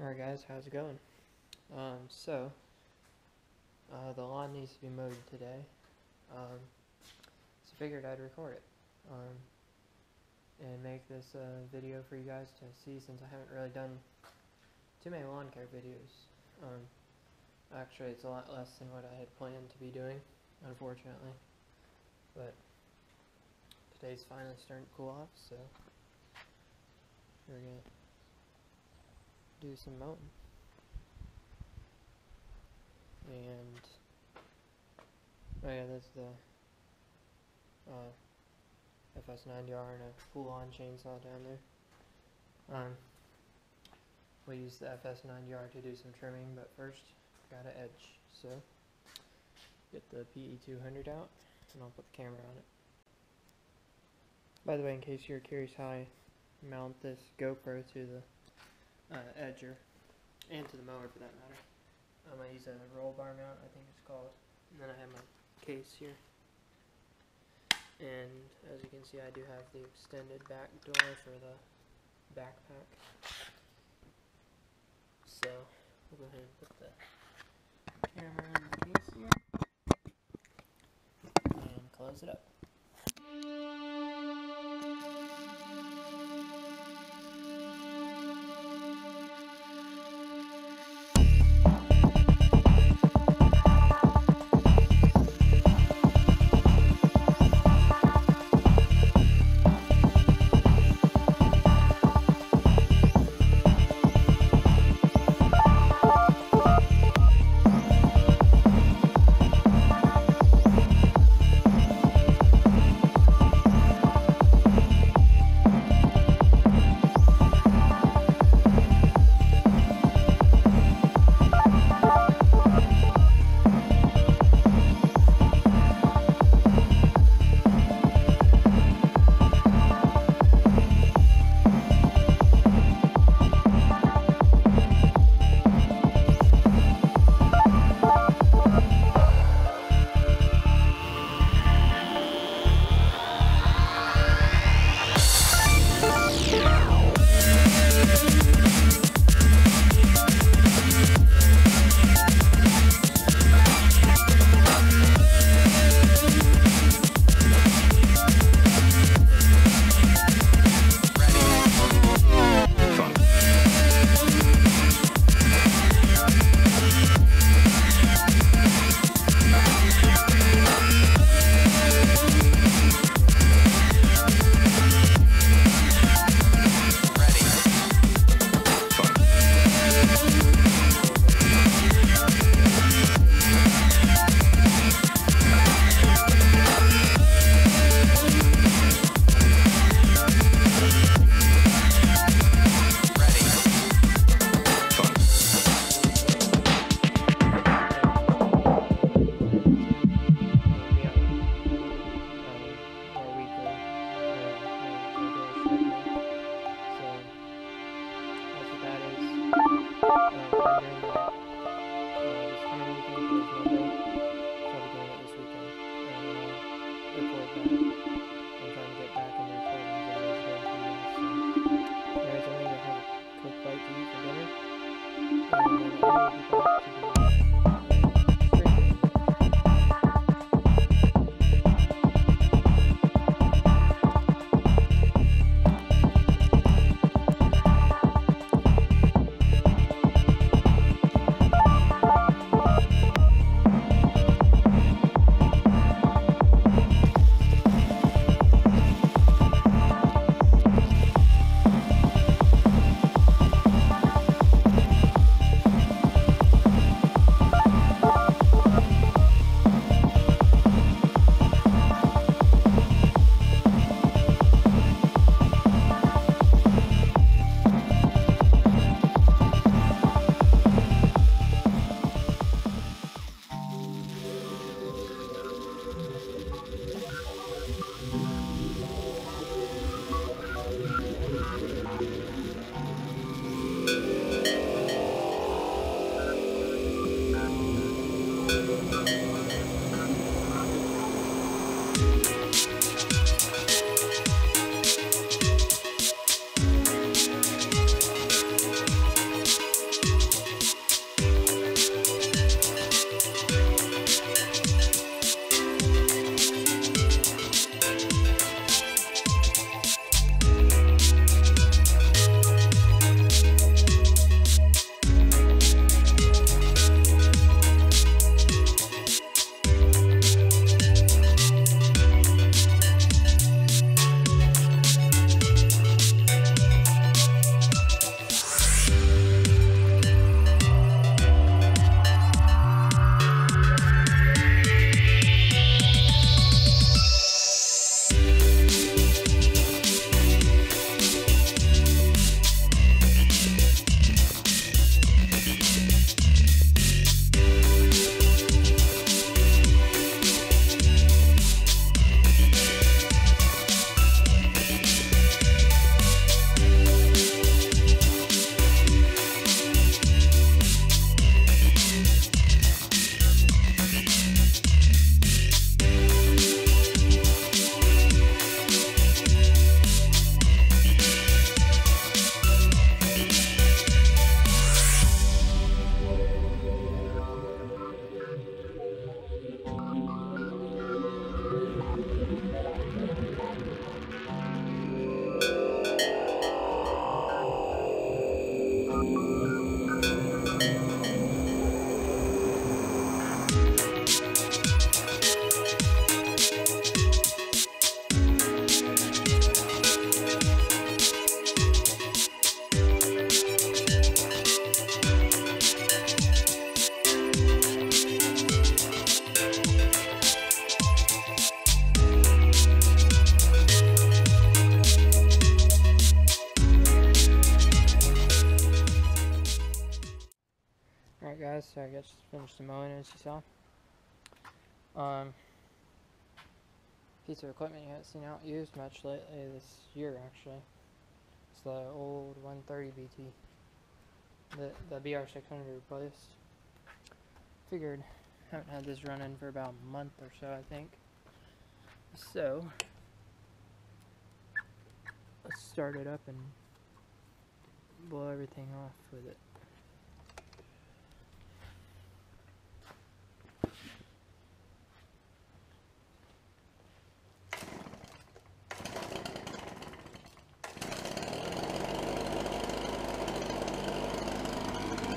Alright guys, how's it going? Um, so, uh, the lawn needs to be mowed today, um, so figured I'd record it, um, and make this, uh, video for you guys to see since I haven't really done too many lawn care videos. Um, actually it's a lot less than what I had planned to be doing, unfortunately, but today's finally starting to cool off, so here we're gonna do some mowing. And oh yeah, that's the uh, FS90R and a full-on chainsaw down there. Um, we use the FS90R to do some trimming, but first got to edge. So get the PE200 out, and I'll put the camera on it. By the way, in case you're curious how I mount this GoPro to the uh, edger, and to the mower for that matter. Um, I use a roll bar mount, I think it's called. And then I have my case here. And as you can see, I do have the extended back door for the backpack. So, we'll go ahead and put the camera in the case here. And close it up. So I just finished the mowing as you saw. Um, piece of equipment you haven't seen out used much lately this year actually. It's the old 130 BT. The the BR600 replaced. Figured haven't had this running for about a month or so I think. So let's start it up and blow everything off with it.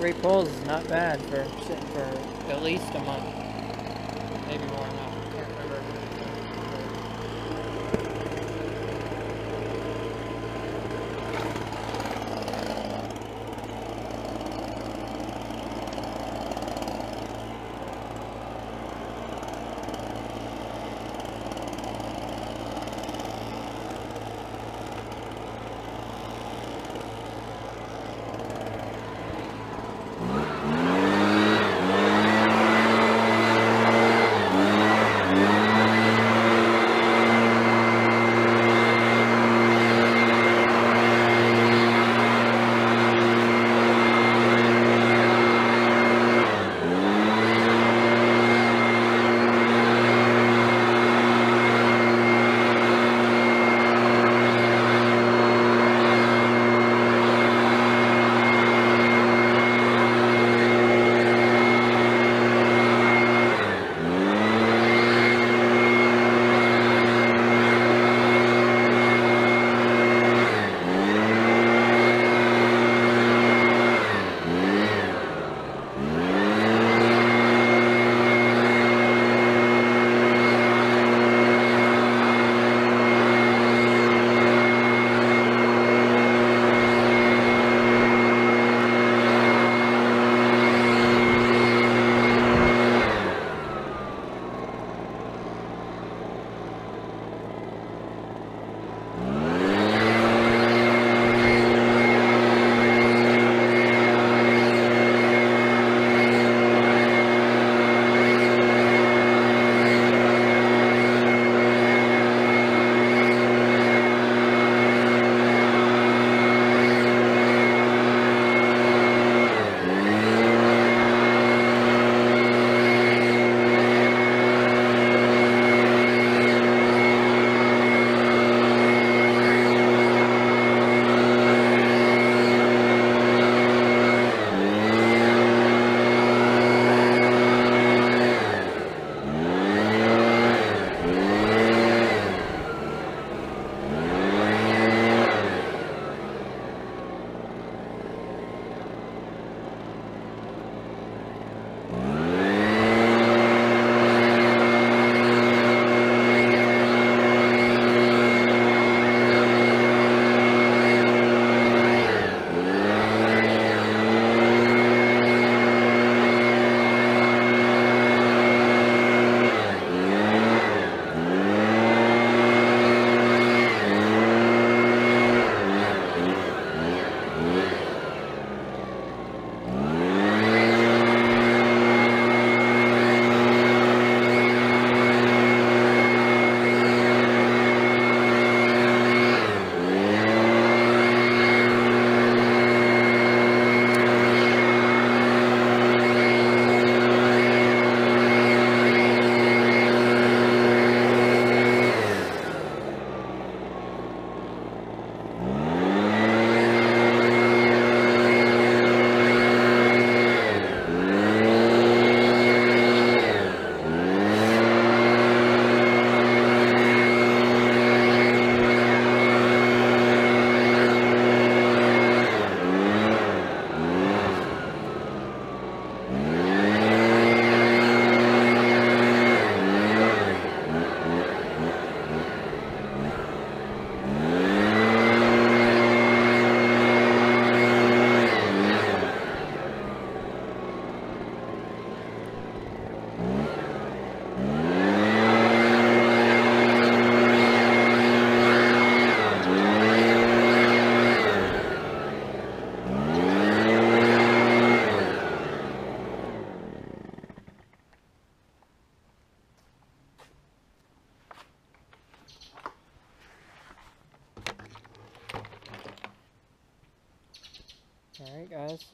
Three pulls is not bad for for at least a month. Maybe more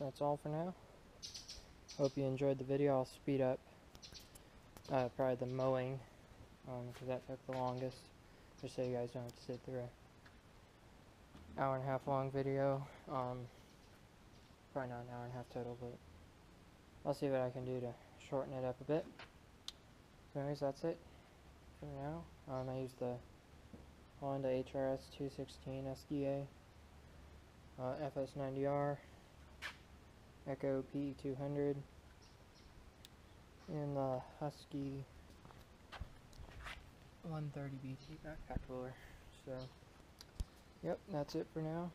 that's all for now. Hope you enjoyed the video. I'll speed up uh, probably the mowing because that took the longest. Just so you guys don't have to sit through an hour and a half long video. Um, probably not an hour and a half total, but I'll see what I can do to shorten it up a bit. So anyways, that's it for now. Um, I used the Honda HRS 216 SDA, uh, FS90R, Echo P200 and the Husky 130 BT backpack blower. So, yep, that's it for now.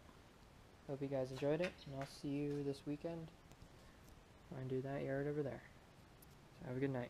Hope you guys enjoyed it, and I'll see you this weekend. I do that yard over there. So have a good night.